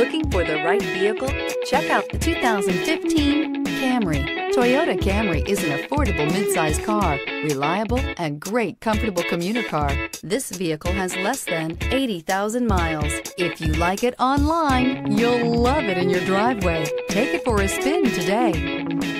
Looking for the right vehicle? Check out the 2015 Camry. Toyota Camry is an affordable midsize car, reliable and great comfortable commuter car. This vehicle has less than 80,000 miles. If you like it online, you'll love it in your driveway. Take it for a spin today.